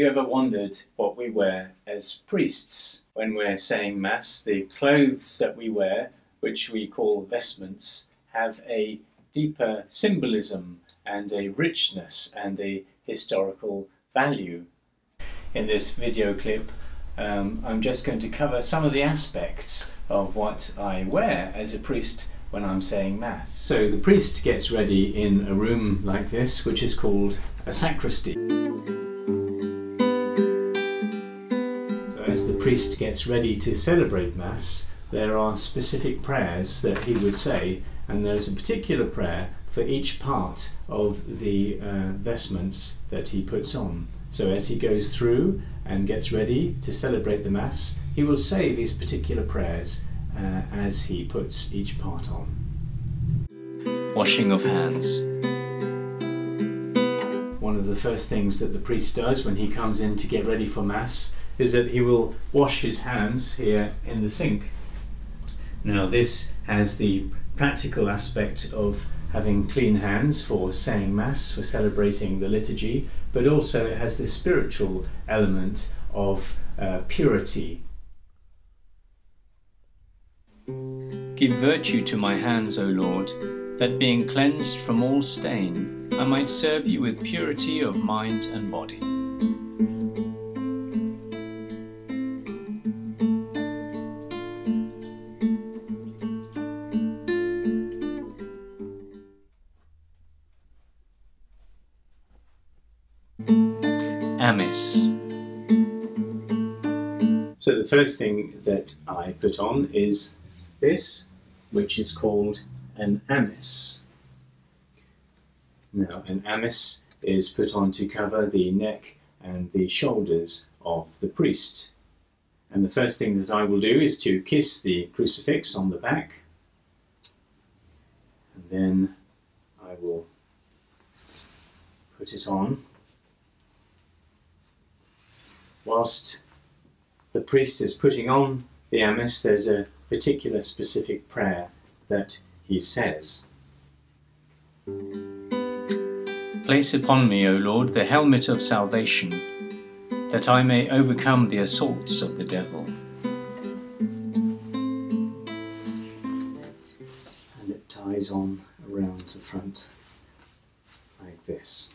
you ever wondered what we wear as priests when we're saying Mass? The clothes that we wear, which we call vestments, have a deeper symbolism and a richness and a historical value. In this video clip, um, I'm just going to cover some of the aspects of what I wear as a priest when I'm saying Mass. So the priest gets ready in a room like this, which is called a sacristy. Priest gets ready to celebrate Mass, there are specific prayers that he would say, and there's a particular prayer for each part of the uh, vestments that he puts on. So as he goes through and gets ready to celebrate the Mass, he will say these particular prayers uh, as he puts each part on. Washing of hands. One of the first things that the priest does when he comes in to get ready for Mass is that he will wash his hands here in the sink. Now, this has the practical aspect of having clean hands for saying Mass, for celebrating the liturgy, but also it has the spiritual element of uh, purity. Give virtue to my hands, O Lord, that being cleansed from all stain, I might serve you with purity of mind and body. Amice. So the first thing that I put on is this, which is called an amice. Now, an amice is put on to cover the neck and the shoulders of the priest. And the first thing that I will do is to kiss the crucifix on the back. And then I will put it on whilst the priest is putting on the amice, there's a particular specific prayer that he says. Place upon me, O Lord, the helmet of salvation, that I may overcome the assaults of the devil. And it ties on around the front like this.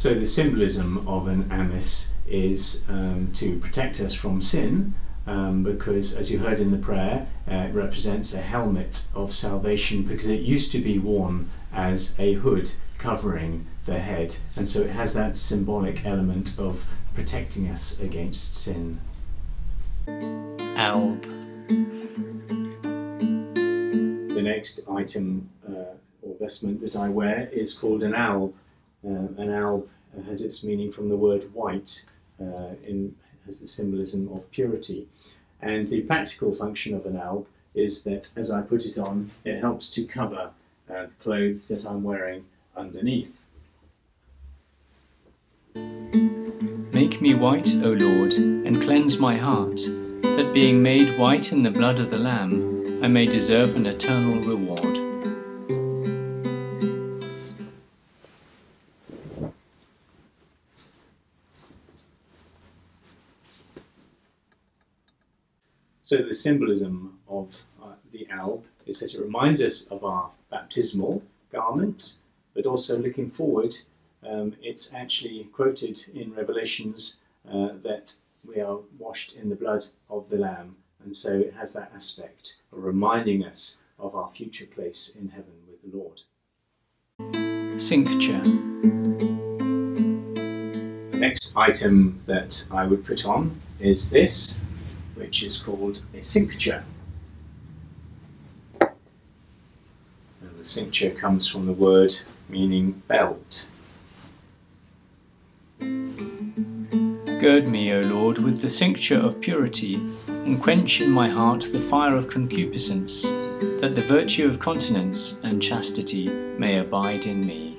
So the symbolism of an amice is um, to protect us from sin, um, because as you heard in the prayer, uh, it represents a helmet of salvation because it used to be worn as a hood covering the head, and so it has that symbolic element of protecting us against sin. Alb. The next item uh, or vestment that I wear is called an alb. Uh, an alb has its meaning from the word white, uh, in, has the symbolism of purity. And the practical function of an alb is that as I put it on, it helps to cover uh, the clothes that I'm wearing underneath. Make me white, O Lord, and cleanse my heart, that being made white in the blood of the Lamb, I may deserve an eternal reward. So the symbolism of uh, the alb is that it reminds us of our baptismal garment, but also looking forward, um, it's actually quoted in Revelations uh, that we are washed in the blood of the Lamb, and so it has that aspect of reminding us of our future place in heaven with the Lord. Cincture. Next item that I would put on is this which is called a cincture. And the cincture comes from the word meaning belt. Gird me, O Lord, with the cincture of purity, and quench in my heart the fire of concupiscence, that the virtue of continence and chastity may abide in me.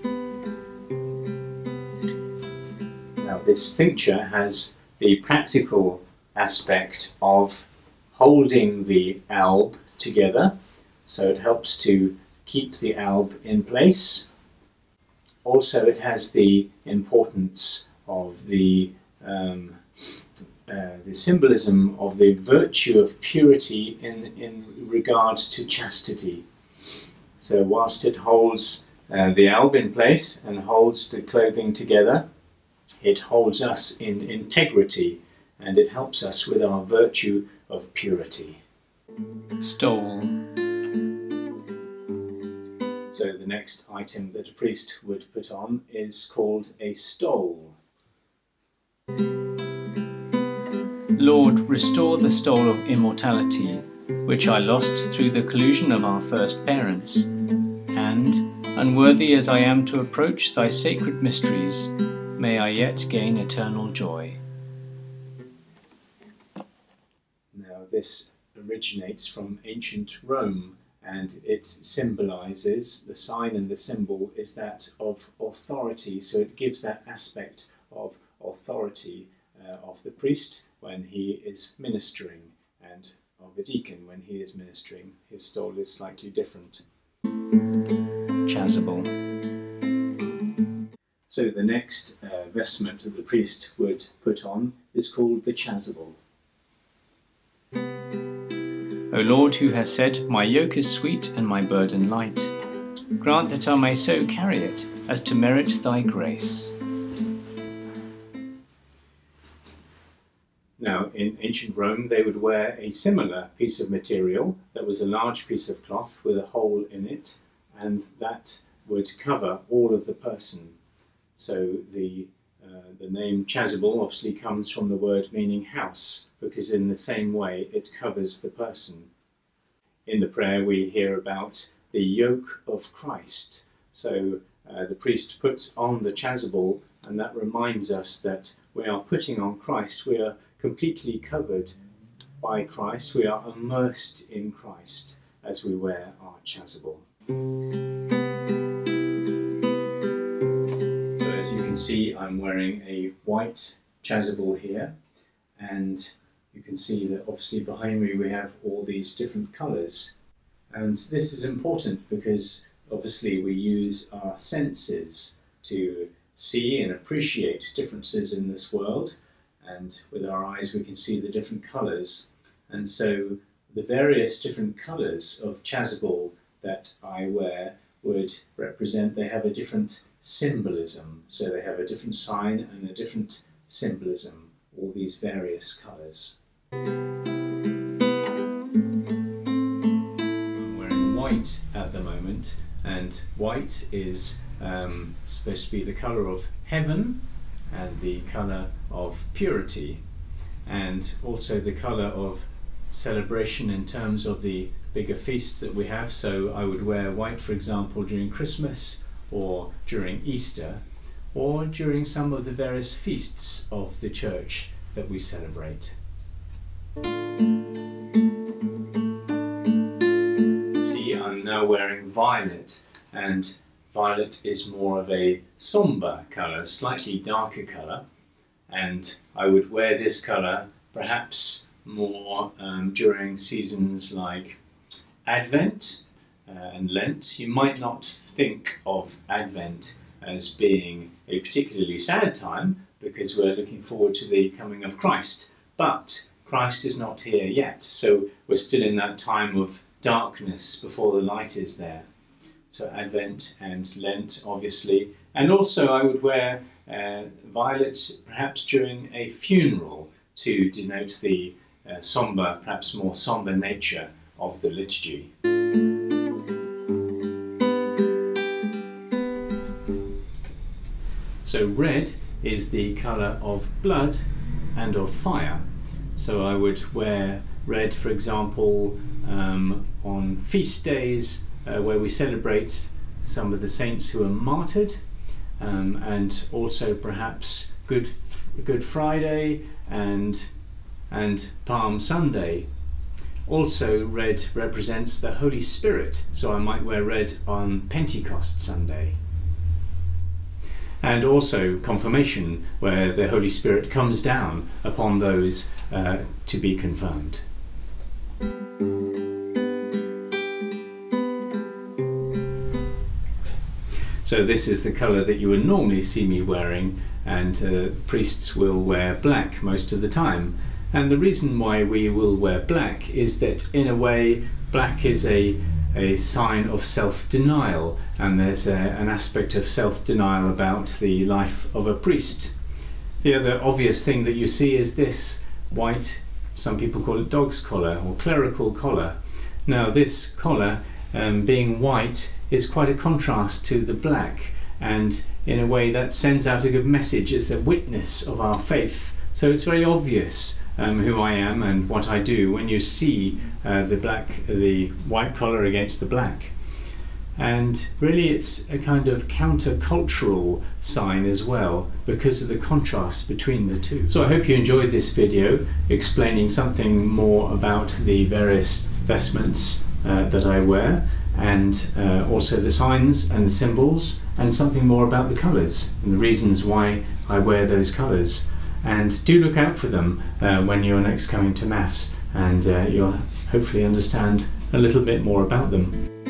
Now, this cincture has the practical aspect of holding the alb together, so it helps to keep the alb in place. Also, it has the importance of the um, uh, the symbolism of the virtue of purity in, in regards to chastity. So, whilst it holds uh, the alb in place and holds the clothing together, it holds us in integrity and it helps us with our virtue of purity. Stole. So the next item that a priest would put on is called a stole. Lord, restore the stole of immortality, which I lost through the collusion of our first parents, and, unworthy as I am to approach thy sacred mysteries, may I yet gain eternal joy. This originates from ancient Rome and it symbolizes the sign and the symbol is that of authority, so it gives that aspect of authority uh, of the priest when he is ministering and of a deacon when he is ministering. His stole is slightly different. Chasuble. So the next uh, vestment that the priest would put on is called the chasuble. O Lord, who has said, My yoke is sweet and my burden light, grant that I may so carry it as to merit thy grace. Now, in ancient Rome, they would wear a similar piece of material that was a large piece of cloth with a hole in it, and that would cover all of the person. So the the name chasuble obviously comes from the word meaning house, because in the same way it covers the person. In the prayer we hear about the yoke of Christ. So uh, the priest puts on the chasuble, and that reminds us that we are putting on Christ. We are completely covered by Christ. We are immersed in Christ as we wear our chasuble. Can see I'm wearing a white chasuble here. And you can see that obviously behind me we have all these different colours and this is important because obviously we use our senses to see and appreciate differences in this world. And with our eyes we can see the different colours and so the various different colours of chasuble that I wear would represent they have a different symbolism. So they have a different sign and a different symbolism, all these various colours. I'm wearing white at the moment, and white is um, supposed to be the colour of heaven and the colour of purity, and also the colour of celebration in terms of the bigger feasts that we have. So I would wear white, for example, during Christmas or during Easter or during some of the various feasts of the church that we celebrate. See, I'm now wearing violet and violet is more of a somber colour, slightly darker colour and I would wear this colour perhaps more um, during seasons like Advent uh, and Lent, you might not think of Advent as being a particularly sad time because we're looking forward to the coming of Christ. But Christ is not here yet, so we're still in that time of darkness before the light is there. So Advent and Lent, obviously. And also I would wear uh, violet perhaps during a funeral to denote the uh, somber, perhaps more somber nature of the liturgy. So red is the colour of blood and of fire. So I would wear red, for example, um, on feast days uh, where we celebrate some of the saints who are martyred, um, and also perhaps Good Good Friday and and Palm Sunday. Also, red represents the Holy Spirit, so I might wear red on Pentecost Sunday and also confirmation, where the Holy Spirit comes down upon those uh, to be confirmed. So this is the colour that you would normally see me wearing, and uh, priests will wear black most of the time. And the reason why we will wear black is that, in a way, black is a a sign of self denial, and there's a, an aspect of self denial about the life of a priest. The other obvious thing that you see is this white, some people call it dog's collar or clerical collar. Now, this collar, um, being white, is quite a contrast to the black, and in a way that sends out a good message. It's a witness of our faith. So it's very obvious um, who I am and what I do when you see uh, the black, the white collar against the black. And really, it's a kind of counter-cultural sign as well because of the contrast between the two. So I hope you enjoyed this video explaining something more about the various vestments uh, that I wear and uh, also the signs and the symbols and something more about the colours and the reasons why I wear those colours and do look out for them uh, when you're next coming to Mass, and uh, you'll hopefully understand a little bit more about them.